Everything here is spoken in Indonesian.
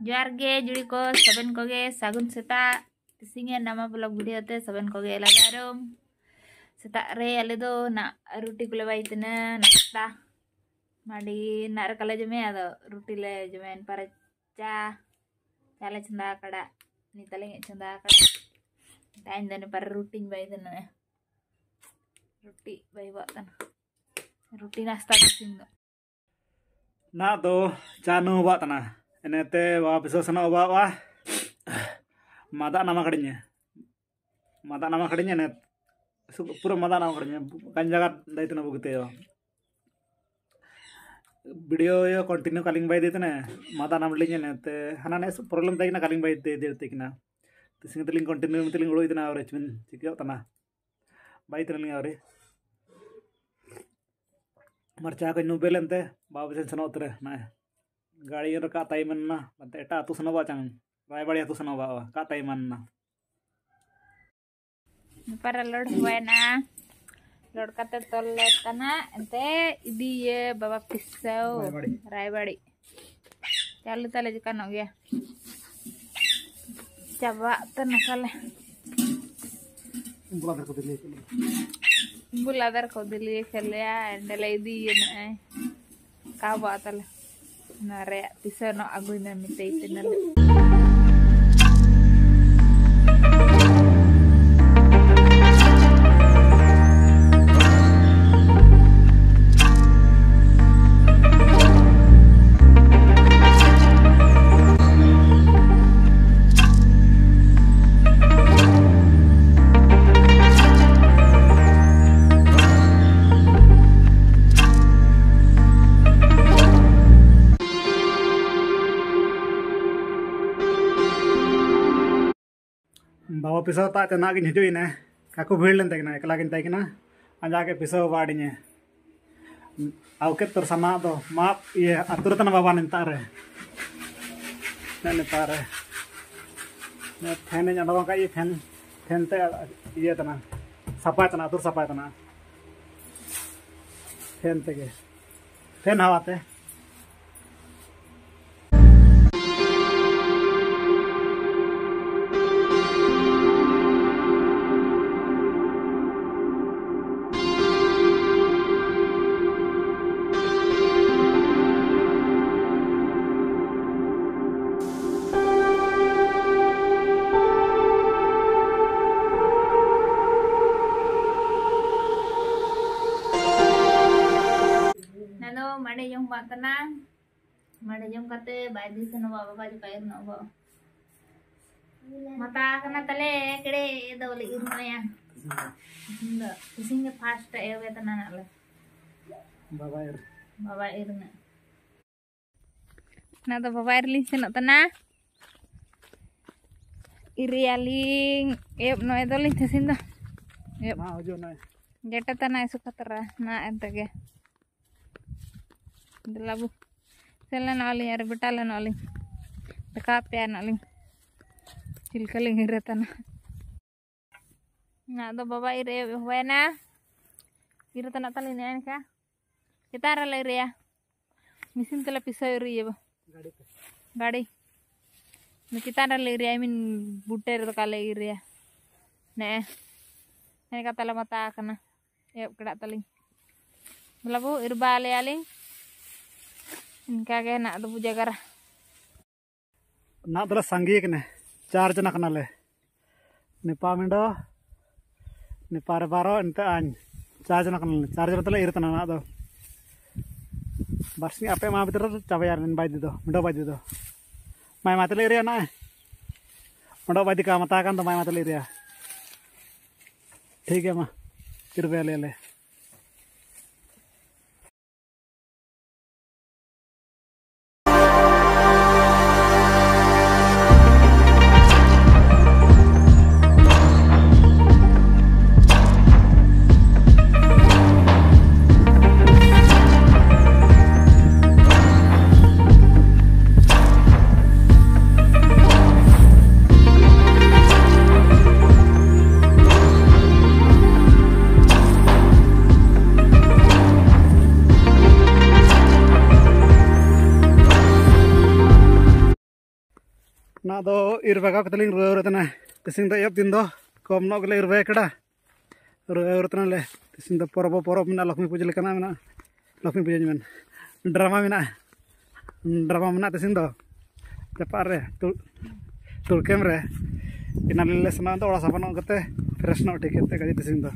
Jar ge juri saben koge sagun seta singe nama pula budi ote saben koge ge lagarum seta re aledo na ruti pula bai tena na seta mali na raka le jeme ado ruti para ja ya lecenda, kada nita tali cenda kada. Ta en dene para rutin nge bai tena ne ruti bai bai tena ruti na seta kisindo na do janu bai wa wa mata nama kadinya mata nama kadinya net pura mata nama kadinya kan jagat dai tuna bugute yo video yo continue kaling bay dite na mata nama linya net hana ne problem tai na kaling bay de de tikna tising tiling continue tiling ulo itna aure chmin chikyo tana bay tiling aure marcha ka nu belente babu sen sanotre na गाड़ी का ताई मन ना बंते एटा अतु सनोबा चांग रायबाड़ी अतु सनोबा का ताई मन ना para lord buena lord kata tolet kana ente idi ye baba pisau raibadi chalu tale jikan ya coba tenakale बुलादर को दिले buladar ko dili khalya endele idi ye na ka ನರೆ ಪಿಸನೋ ಅಗುನ ಮಿತೈತೆ ನಲ್ಲು agu na mitay tinale बाबा पिसो ता तना गिन हिजुई ने काको भीड़ लेन तकना एकला गिन तकना अंजा के पिसो वाडिने आउ के तोर समा दो माप ये अतुर तना बाबा ने तारे ने तारे ने फैन ने जनो का ये फैन फैन ते ये तना सपा तना अतुर सपा तना फैन ते के फैन हवाते tenang mari jom kate baju senawa bapak juga ya nawa mata kena tele kere dole ilmu ya enggak kisinya fast ya tenang lah ir bapak irna, nih nah tuh bapak ir lincin tenang Irialing, eh, no itu lincah sih, no. Eh, mau jono. Jatuh tanah suka terah, nah entah ya delabu selan oli ar betalan oli. Dekap ya oli. Cil kaling iratan na to baba ire wena iratan atal tali en ka kita ara ya. Misin tela pisau iri ya gadi. Na kita ara lair ya min buter do kale iri ya. Nah, ne ini kata lama tak kena. Ya kena taling Belabu irba ali. aling kena tali. Belabu irba ale aling. Iनका के ना तो पूजा करा ना दला संगी कने चार जना कनाले निपा मिंडो निपार बारो इंते आन चार जना कनाले चार जना तले इरतना ना दो बरसिंग आपे मा बितर चाबा यार निन बाई दो मिंडो बाई दो माय मातले इरिया ना मिंडो बाई का मता कान तो माय मातले इरिया ठीक है मा कृपया ले ले ᱫᱚ ᱤᱨ ᱵᱟᱜᱟᱣ ᱠᱟᱛᱮ ᱞᱤᱧ ᱨᱩᱣᱟᱹᱲ ᱛᱟᱱᱟ ᱛᱤᱥᱤᱝ ᱫᱚ ᱮᱦᱚᱵ ᱫᱤᱱ ᱫᱚ ᱠᱚᱢ ᱧᱚᱜ ᱜᱮᱞᱮ ᱤᱨ ᱵᱟᱭ ᱠᱟᱰᱟ ᱨᱩᱣᱟᱹᱲ ᱛᱟᱱᱟᱞᱮ ᱛᱤᱥᱤᱝ ᱫᱚ ᱯᱚᱨᱚᱵᱽ ᱯᱚᱨᱚᱵᱽ ᱢᱮᱱᱟᱜᱼᱟ ᱞᱚᱠᱷᱢᱤ ᱯᱩᱡᱟᱹ ᱞᱮᱠᱟᱱᱟᱜ ᱢᱮᱱᱟᱜᱼᱟ ᱞᱚᱠᱷᱢᱤ ᱯᱩᱡᱟᱹᱧ ᱢᱮᱱ ᱰᱨᱟᱢᱟ ᱢᱮᱱᱟᱜᱼᱟ ᱰᱨᱟᱢᱟ ᱢᱮᱱᱟᱜᱼᱟ ᱛᱤᱥᱤᱝ ᱫᱚ ᱡᱟᱯᱟᱜ ᱨᱮ ᱛᱩᱲᱠᱮᱢ ᱨᱮ ᱤᱱᱟᱹ ᱞᱮ ᱥᱮᱱᱚᱜ ᱫᱚ ᱚᱲᱟᱜ ᱥᱟᱯᱷᱟ ᱧᱚᱜ ᱠᱟᱛᱮ ᱯᱷᱨᱮᱥ ᱧᱚᱜ ᱴᱷᱤᱠ ᱠᱟᱛᱮ ᱜᱟᱹᱰᱤ ᱛᱤᱥᱤᱝ ᱫᱚ